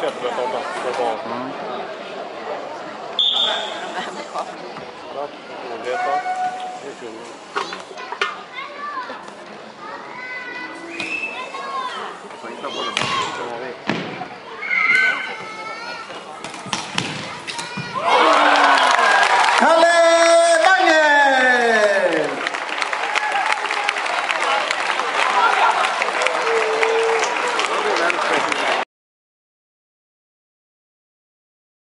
Sätter 考